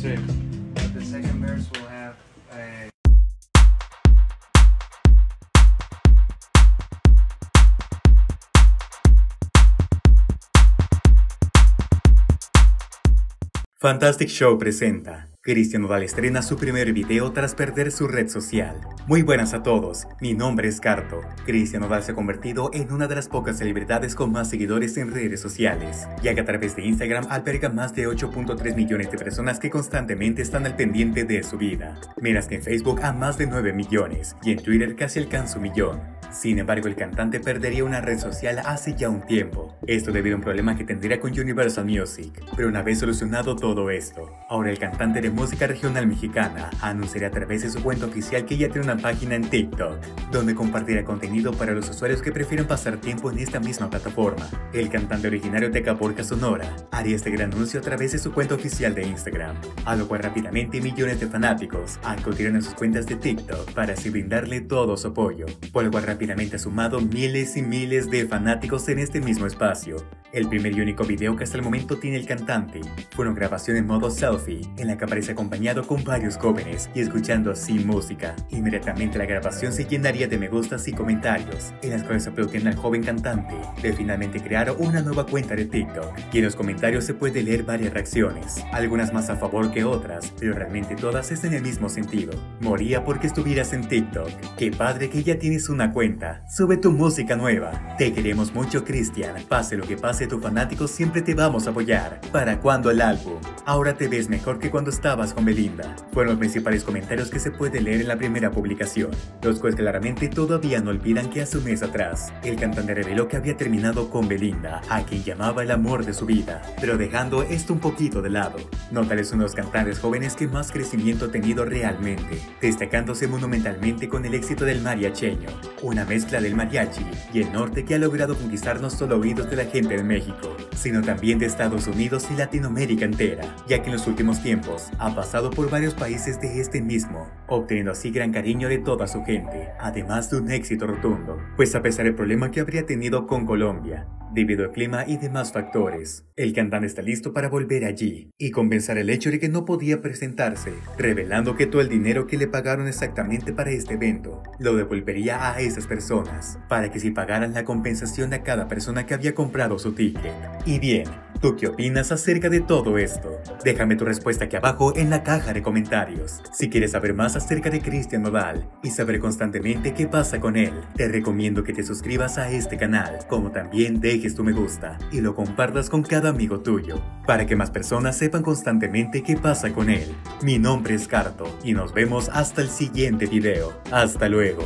Sí. But the second verse will have a Fantastic Show presenta. Cristian Nodal estrena su primer video tras perder su red social. Muy buenas a todos, mi nombre es Carto. Cristian Nodal se ha convertido en una de las pocas celebridades con más seguidores en redes sociales, ya que a través de Instagram alberga más de 8.3 millones de personas que constantemente están al pendiente de su vida, mientras que en Facebook a más de 9 millones y en Twitter casi alcanza un millón. Sin embargo, el cantante perdería una red social hace ya un tiempo. Esto debido a un problema que tendría con Universal Music. Pero una vez solucionado todo esto, ahora el cantante de música regional mexicana anunciará a través de su cuenta oficial que ya tiene una página en TikTok, donde compartirá contenido para los usuarios que prefieren pasar tiempo en esta misma plataforma. El cantante originario de Caporca, Sonora, haría este gran anuncio a través de su cuenta oficial de Instagram, a lo cual rápidamente millones de fanáticos acudieron a sus cuentas de TikTok para así brindarle todo su apoyo, por lo rápidamente sumado miles y miles de fanáticos en este mismo espacio. El primer y único video que hasta el momento tiene el cantante fue una grabación en modo selfie, en la que aparece acompañado con varios jóvenes y escuchando así música. Inmediatamente la grabación se llenaría de me gustas y comentarios, en las cuales aplaudían al joven cantante de finalmente crear una nueva cuenta de TikTok. Y en los comentarios se puede leer varias reacciones, algunas más a favor que otras, pero realmente todas es en el mismo sentido. Moría porque estuvieras en TikTok. Qué padre que ya tienes una cuenta. Sube tu música nueva. Te queremos mucho, Cristian. Pase lo que pase, tu fanático siempre te vamos a apoyar. ¿Para cuándo el álbum? Ahora te ves mejor que cuando estabas con Belinda. Fueron los principales comentarios que se puede leer en la primera publicación, los cuales claramente todavía no olvidan que hace un mes atrás, el cantante reveló que había terminado con Belinda, a quien llamaba el amor de su vida, pero dejando esto un poquito de lado. Notale es uno de los cantantes jóvenes que más crecimiento ha tenido realmente, destacándose monumentalmente con el éxito del mariacheño, una mezcla del mariachi y el norte que ha logrado conquistar no solo oídos de la gente de México, sino también de Estados Unidos y Latinoamérica entera, ya que en los últimos tiempos ha pasado por varios países de este mismo, obteniendo así gran cariño de toda su gente, además de un éxito rotundo, pues a pesar del problema que habría tenido con Colombia, debido al clima y demás factores. El cantante está listo para volver allí y compensar el hecho de que no podía presentarse, revelando que todo el dinero que le pagaron exactamente para este evento lo devolvería a esas personas, para que si pagaran la compensación a cada persona que había comprado su ticket. Y bien, ¿Tú qué opinas acerca de todo esto? Déjame tu respuesta aquí abajo en la caja de comentarios. Si quieres saber más acerca de Cristian Nodal y saber constantemente qué pasa con él, te recomiendo que te suscribas a este canal, como también dejes tu me gusta y lo compartas con cada amigo tuyo, para que más personas sepan constantemente qué pasa con él. Mi nombre es Carto y nos vemos hasta el siguiente video. Hasta luego.